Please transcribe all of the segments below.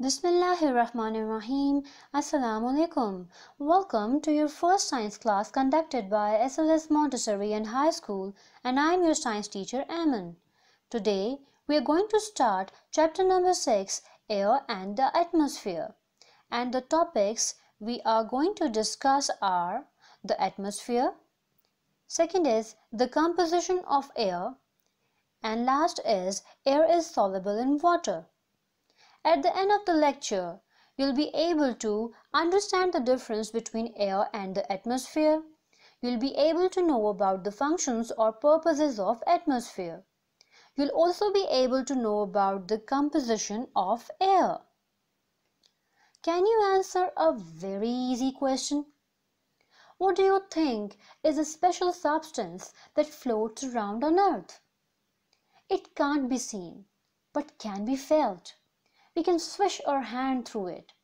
Bismillahirrahmanirrahim. Assalamu alaikum. Welcome to your first science class conducted by SLS Montessori and High School and I am your science teacher Aman. Today we are going to start chapter number 6 Air and the Atmosphere and the topics we are going to discuss are the atmosphere, second is the composition of air and last is air is soluble in water. At the end of the lecture, you'll be able to understand the difference between air and the atmosphere. You'll be able to know about the functions or purposes of atmosphere. You'll also be able to know about the composition of air. Can you answer a very easy question? What do you think is a special substance that floats around on earth? It can't be seen, but can be felt we can swish our hand through it.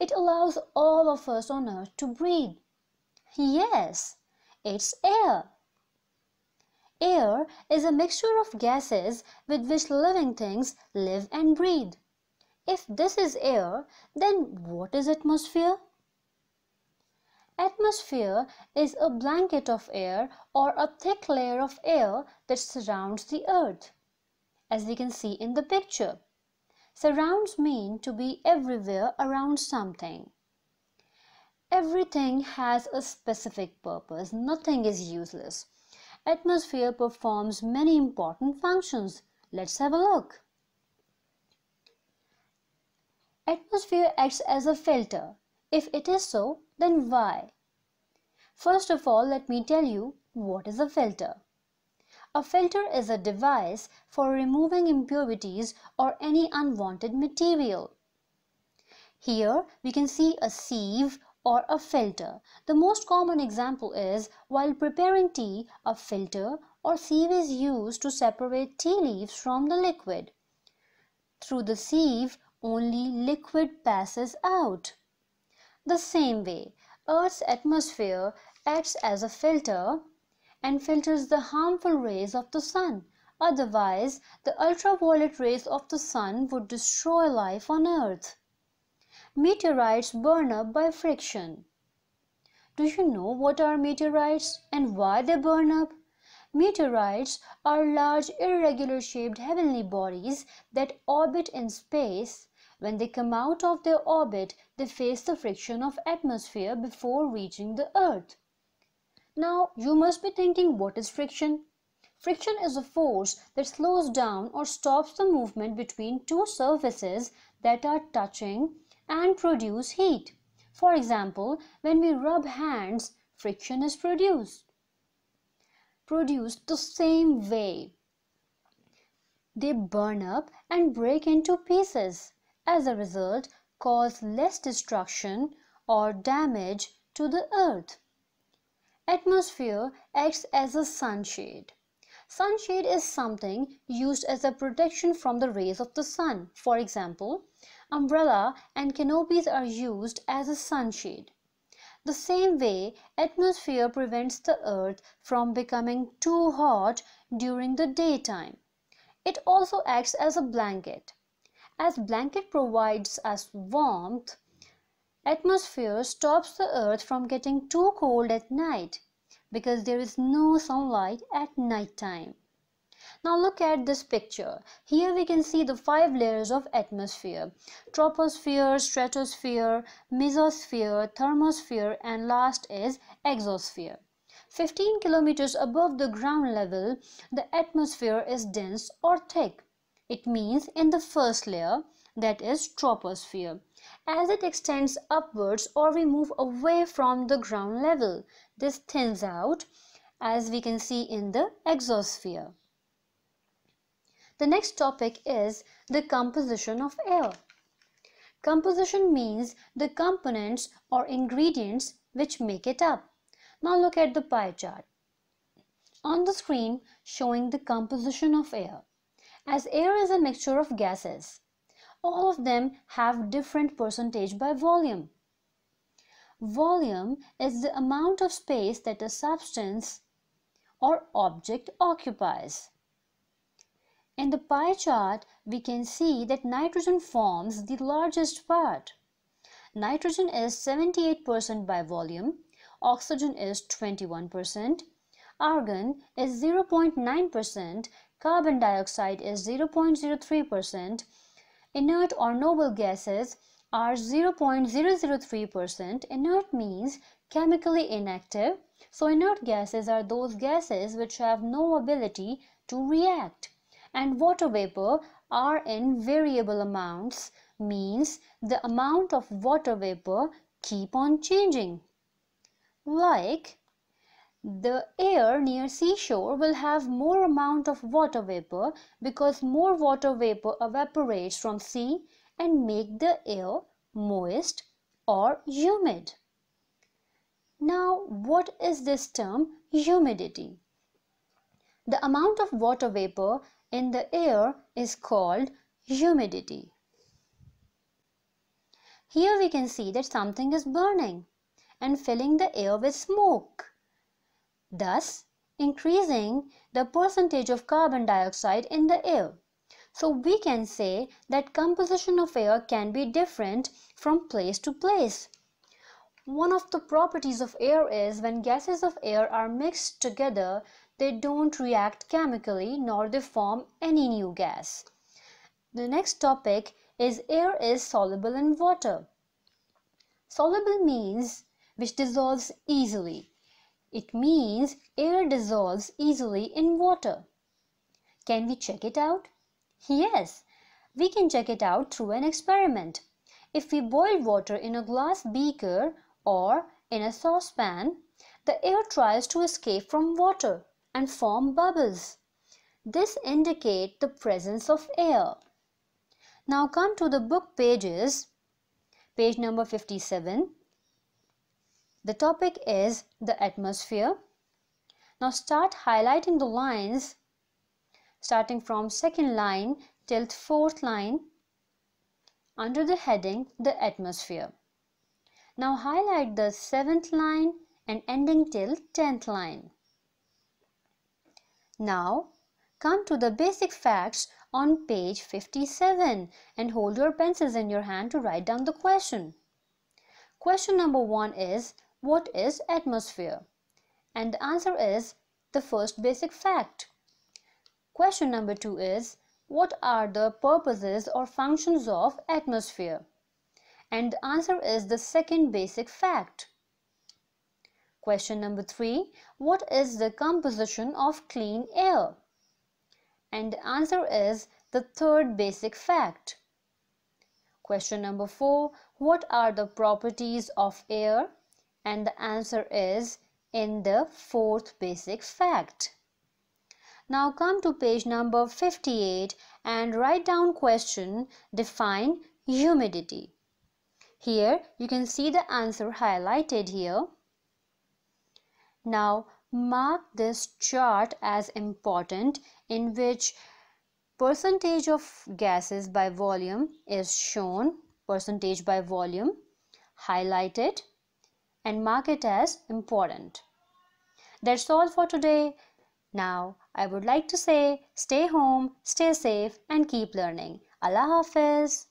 It allows all of us on earth to breathe. Yes, it's air. Air is a mixture of gases with which living things live and breathe. If this is air, then what is atmosphere? Atmosphere is a blanket of air or a thick layer of air that surrounds the earth, as we can see in the picture. Surrounds mean to be everywhere around something. Everything has a specific purpose. Nothing is useless. Atmosphere performs many important functions. Let's have a look. Atmosphere acts as a filter. If it is so, then why? First of all, let me tell you what is a filter. A filter is a device for removing impurities or any unwanted material. Here we can see a sieve or a filter. The most common example is while preparing tea, a filter or sieve is used to separate tea leaves from the liquid. Through the sieve, only liquid passes out. The same way, Earth's atmosphere acts as a filter and filters the harmful rays of the sun. Otherwise, the ultraviolet rays of the sun would destroy life on earth. Meteorites burn up by friction. Do you know what are meteorites and why they burn up? Meteorites are large irregular shaped heavenly bodies that orbit in space. When they come out of their orbit, they face the friction of atmosphere before reaching the earth. Now you must be thinking what is friction? Friction is a force that slows down or stops the movement between two surfaces that are touching and produce heat. For example, when we rub hands, friction is produced. Produced the same way. They burn up and break into pieces. As a result, cause less destruction or damage to the earth. Atmosphere acts as a sunshade. Sunshade is something used as a protection from the rays of the sun. For example, umbrella and canopies are used as a sunshade. The same way, atmosphere prevents the earth from becoming too hot during the daytime. It also acts as a blanket. As blanket provides us warmth, Atmosphere stops the earth from getting too cold at night because there is no sunlight at night time. Now look at this picture. Here we can see the five layers of atmosphere. Troposphere, stratosphere, mesosphere, thermosphere and last is exosphere. 15 kilometers above the ground level, the atmosphere is dense or thick. It means in the first layer, that is troposphere. As it extends upwards or we move away from the ground level, this thins out as we can see in the exosphere. The next topic is the composition of air. Composition means the components or ingredients which make it up. Now look at the pie chart. On the screen showing the composition of air. As air is a mixture of gases, all of them have different percentage by volume. Volume is the amount of space that a substance or object occupies. In the pie chart, we can see that nitrogen forms the largest part. Nitrogen is 78% by volume, oxygen is 21%, argon is 0.9%, carbon dioxide is 0.03%, inert or noble gases are 0.003%. Inert means chemically inactive. So inert gases are those gases which have no ability to react. And water vapor are in variable amounts means the amount of water vapor keep on changing. Like the air near seashore will have more amount of water vapor because more water vapor evaporates from sea and make the air moist or humid. Now what is this term humidity? The amount of water vapor in the air is called humidity. Here we can see that something is burning and filling the air with smoke thus increasing the percentage of carbon dioxide in the air. So we can say that composition of air can be different from place to place. One of the properties of air is when gases of air are mixed together, they don't react chemically nor they form any new gas. The next topic is air is soluble in water. Soluble means which dissolves easily. It means air dissolves easily in water. Can we check it out? Yes, we can check it out through an experiment. If we boil water in a glass beaker or in a saucepan, the air tries to escape from water and form bubbles. This indicates the presence of air. Now come to the book pages, page number 57 the topic is the atmosphere. Now start highlighting the lines starting from second line till fourth line under the heading the atmosphere. Now highlight the seventh line and ending till tenth line. Now come to the basic facts on page 57 and hold your pencils in your hand to write down the question. Question number 1 is what is atmosphere? And the answer is the first basic fact. Question number two is what are the purposes or functions of atmosphere? And the answer is the second basic fact. Question number three, what is the composition of clean air? And the answer is the third basic fact. Question number four, what are the properties of air? And the answer is in the fourth basic fact. Now come to page number 58 and write down question define humidity. Here you can see the answer highlighted here. Now mark this chart as important in which percentage of gases by volume is shown percentage by volume highlighted and mark it as important. That's all for today. Now, I would like to say stay home, stay safe and keep learning. Allah Hafiz.